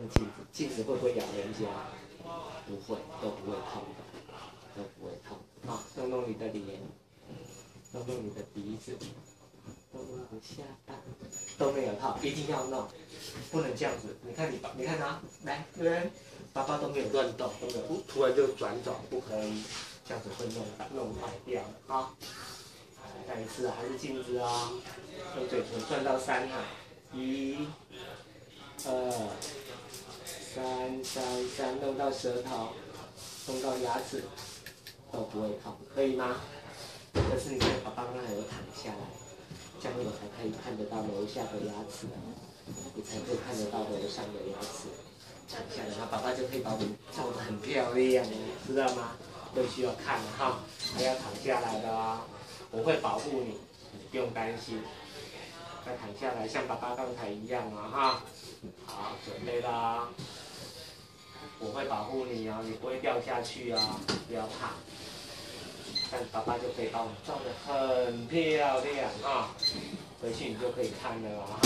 用镜子，镜子会不会咬人家？不会，都不会痛的，都不会痛。啊，弄弄你的脸，弄弄你的鼻子，弄弄你的下巴，都没有痛，一定要弄，不能这样子。你看你爸，你看他，来，这边，爸爸都没有乱动，都没有，不突然就转走，不可以，这样子会弄弄坏掉啊。来，再一次，还是镜子啊，用嘴唇转到三啊，一、二、三、三、三，弄到舌头，弄到牙齿。都不会痛，可以吗？可是你看，爸爸刚才有躺下来，这样我才可以看得到楼下的牙齿，你才可以看得到楼上的牙齿。躺下来，爸爸就可以把你照得很漂亮，知道吗？都需要看哈，还要躺下来的哦，我会保护你，你不用担心。再躺下来，像爸爸刚才一样啊哈。好，准备啦。我会保护你啊，你不会掉下去啊，不要怕。但爸爸就可以把我们照得很漂亮啊！回去你就可以看了啊！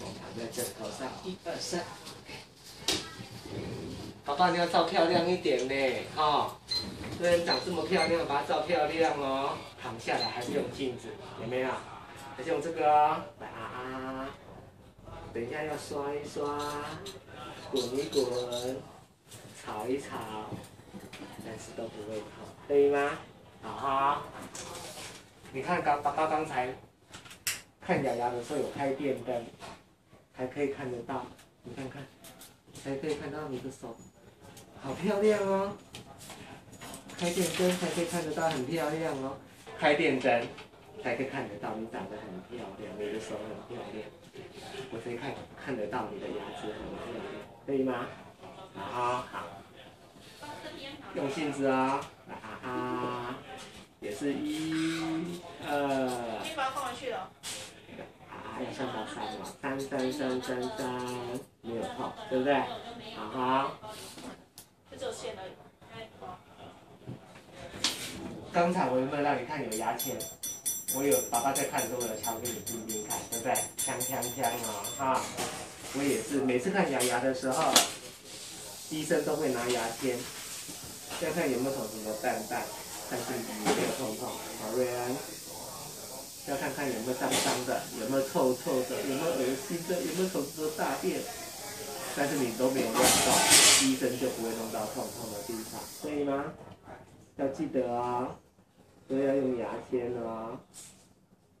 我躺在枕头上，一二三，爸爸你要照漂亮一点呢，哈！虽然长这么漂亮，把它照漂亮哦。躺下来还是用镜子，有没有？还是用这个哦，来啊啊！等一下要刷一刷，滚一滚，炒一炒，但是都不会痛。可以吗？好哈，你看刚爸爸刚才看牙牙的时候有开电灯，还可以看得到，你看看，还可以看到你的手，好漂亮哦！开电灯才可以看得到，很漂亮哦。开电灯才可以看得到你长得很漂亮，你的手很漂亮。我可以看看得到你的牙齿很漂亮，可以吗？好好，用镜子啊。啊，也是一、二。你把它放回去了。啊，要上到三嘛，三三三三三，没有痛，对不对？好好。就只有线而已。刚才我有没有让你看有牙签？我有，爸爸在看的时候，我有敲给你听听看，对不对？锵锵锵啊，哈！我也是，每次看牙牙的时候，医生都会拿牙签。要看有没有手指的淡淡，看身体有没有痛痛。好，瑞安，要看看有没有脏脏的，有没有臭臭的，有没有恶心的，有没有手指的大便。但是你都没有弄到，医生就不会弄到痛痛的地方，可以吗？要记得啊，都要用牙签哦，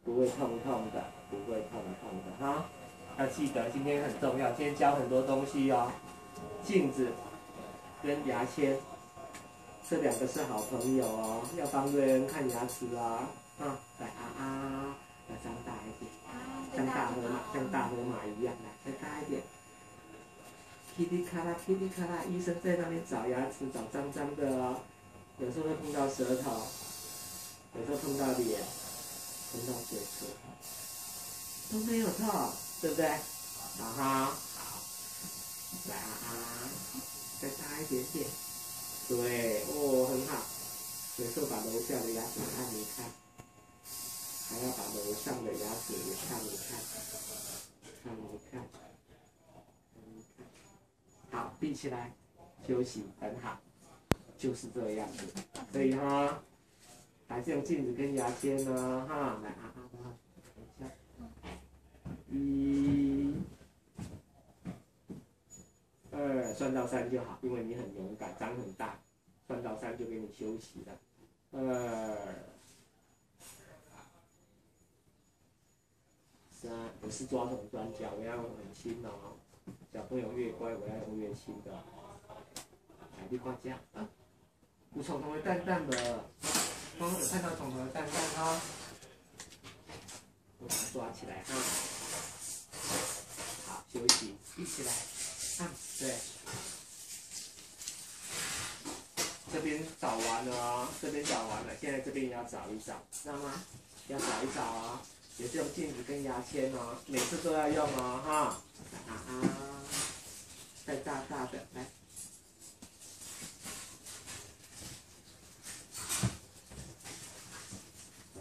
不会痛痛的，不会痛痛的哈。要记得，今天很重要，今天教很多东西哦，镜子跟牙签。这两个是好朋友哦，要帮瑞恩看牙齿啊，啊，来啊啊，要张大一点，像大河马，像大河马一样，来再大一点。噼里咔啦，噼里咔啦，医生在那边找牙齿，找脏脏的哦，有时候会碰到舌头，有时候碰到脸，碰到嘴唇，都没有痛，对不对？好哈，好，来啊啊，再大一点点。对，哦，很好。有时候把楼下的牙齿看一看，还要把楼上的牙齿也看一看，看一看，看一看。好，闭起来，休息，很好，就是这样子，可以哈。还是用镜子跟牙签呢，哈，来啊啊啊，等一下，一。二算到三就好，因为你很勇敢，长很大，算到三就给你休息了。二三不是抓手专家，我要很轻哦。小朋友越乖，我要用越轻的。来，你挂架啊！有虫虫的蛋蛋的，刚刚有看到虫虫的蛋蛋哈，我把它抓起来啊。好，休息，一起来。对，这边找完了啊，这边找完了，现在这边也要找一找，知道吗？要找一找啊，也是用镜子跟牙签哦，每次都要用哦，哈。啊啊，再大大的来，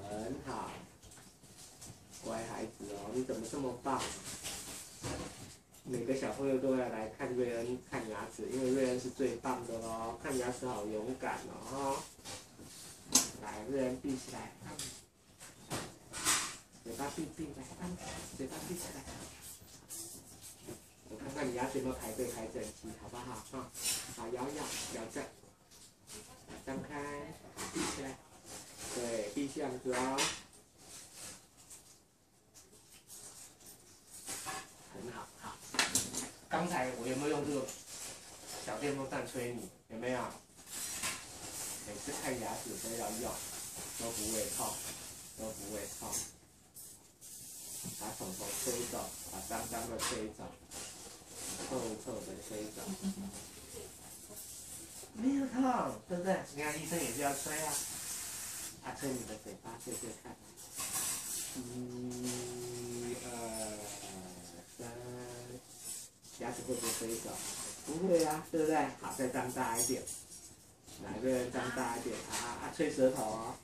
很好，乖孩子哦，你怎么这么棒？每个小朋友都要来看瑞恩看牙齿，因为瑞恩是最棒的哦，看牙齿好勇敢哦！来，瑞恩闭起来，嘴巴闭闭来，嘴巴闭起来。我看看你牙齿有没有排队排整齐，好不好？哈，好，咬咬咬着，张开，闭起来，对，闭这样子哦。很好，好。刚才我有没有用这个小电风扇吹你？有没有？每次看牙齿都要用，都不会痛，都不会痛。把虫虫吹走，把脏脏的吹走，臭臭的吹走。没有痛，对不对？你看医生也是要吹啊，啊，吹你的嘴巴，吹吹看。牙齿会不会飞走？不会啊，对不对？好，再张大一点，哪个人张大一点？啊啊，吹舌头哦，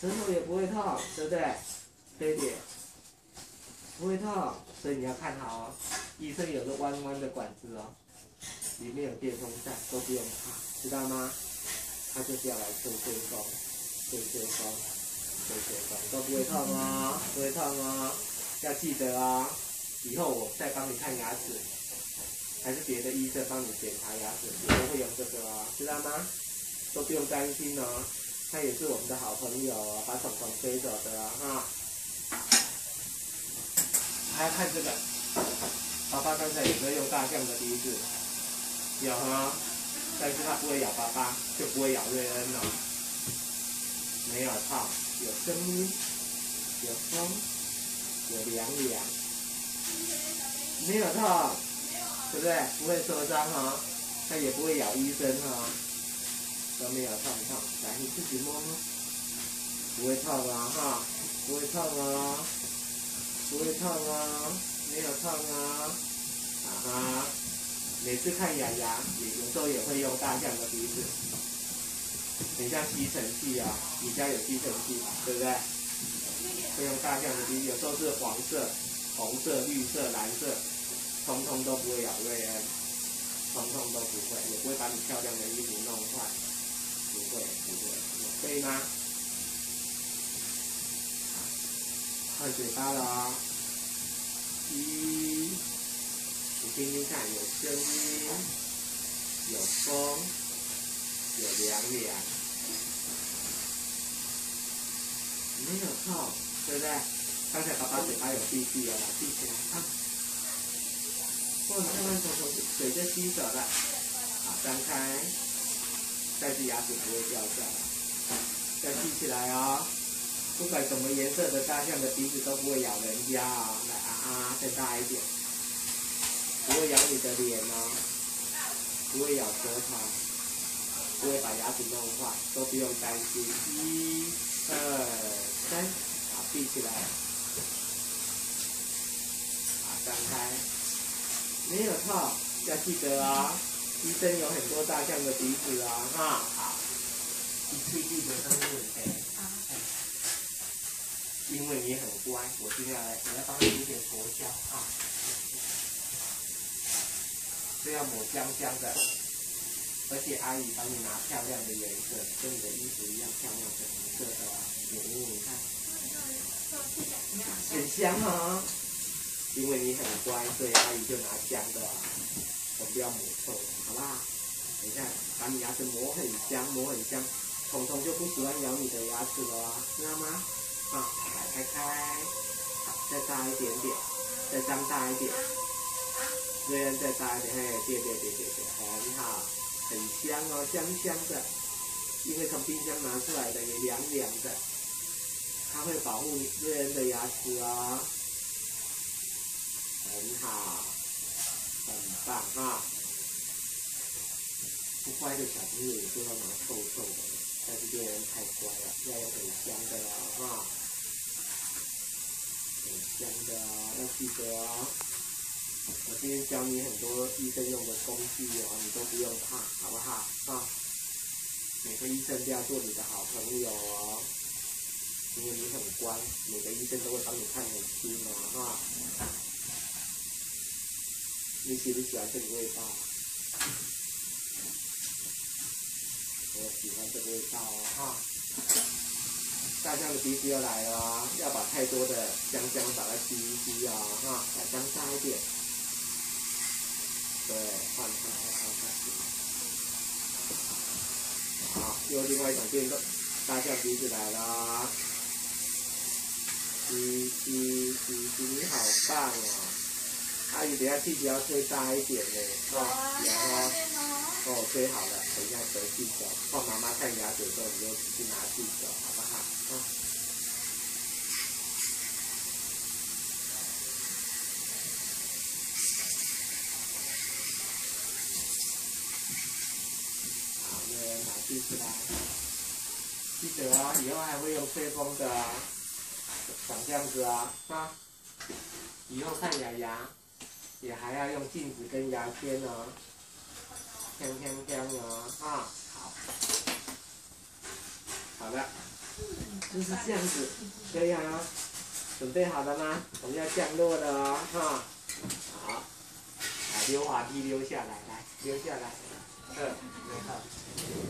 舌头也不会痛，对不对？飞点，不会痛，所以你要看好哦。医生有个弯弯的管子哦，里面有电风扇，都不用怕，知道吗？他就是要来吹吹风，吹吹风，吹吹风，都不会痛哦，不会痛哦，要记得哦。以后我再帮你看牙齿，还是别的医生帮你检查牙齿，也都会用这个哦，知道吗？都不用担心哦，他也是我们的好朋友哦，把虫虫吹走的哦，哈。还要看这个，爸爸刚才有没有用大象的鼻子？有哈，但是它不会咬爸爸，就不会咬瑞恩了。没有痛，有声音，有风，有凉凉。没有痛，对不对？不会受伤哈，它也不会咬医生哈，都没有痛痛。来，你自己摸摸，不会痛啊哈，不会痛啊。不会痛啊，没有痛啊，啊哈！每次看牙牙，有时候也会用大象的鼻子，很像吸尘器啊，你家有吸尘器，对不对？会用大象的鼻子，有时候是黄色、红色、绿色、蓝色，通通都不会咬瑞恩，通通都不会，也不会把你漂亮的衣服弄坏，不会，不会，可以吗？换嘴巴了啊！一，你听听看，有声音，有风，有凉凉，没有痛，对不对？刚才爸爸嘴巴有闭闭了，闭起来看。哇，慢慢从从水就吸走了，好，张开，但是牙齿不会掉下来，再闭起来哦。不管什么颜色的大象的鼻子都不会咬人家啊！来啊啊，再大一点，不会咬你的脸哦，不会咬舌头，不会把牙齿弄坏，都不用担心。一、二、三，好，闭起来，好，张开，没有痛，要记得哦。医生有很多大象的鼻子啊，哈，好，一次记得都是哎。因为你很乖，我今天来，我要帮你一点佛胶啊，这要抹香香的，而且阿姨帮你拿漂亮的颜色，跟你的衣服一样漂亮的红色的啊，你闻闻看，很香啊，因为你很乖，所以阿姨就拿香的啊，我不要抹臭，好不好？等一下把你牙齿磨很香，磨很香，虫虫就不喜欢咬你的牙齿了，知道吗？啊，来开开，好，再大一点点，再张大一点，瑞恩再大一点，嘿，对对对对对，很好，很香哦，香香的，因为从冰箱拿出来的也凉凉的，它会保护瑞恩的牙齿哦，很好，很棒。啊，不乖的小朋友也都要拿臭臭的，但是瑞恩太乖了，要用很香的哦，哈。很香的哦，要记得哦。我今天教你很多医生用的工具哦，你都不用怕，好不好？啊，每个医生都要做你的好朋友哦，因为你很乖，每个医生都会帮你看很清哦，哈。你喜不喜欢这个味道？我喜欢这个味道哦，哈。大象的鼻子又来了，要把太多的香香把它吸一吸哦，哈，把香大一点。对，换它，换下去。好，又另外一种变动，大象鼻子来了，吸吸吸吸，你好棒哦！阿姨，等下气球要吹大一点呢，哦，然后哦吹好了，等一下得气球，换妈妈看牙齿的时候，你就去拿气球，好不好？啊。好，那拿气出来，记得哦，以后还会用吹风的啊，长这样子啊，啊，以后看牙牙。也还要用镜子跟牙签哦，锵锵锵哦，啊，好，好的，就是这样子，可以啊，准备好了吗？我们要降落了哦，哈，好，来溜滑梯溜下来，来溜下来，嗯，没错。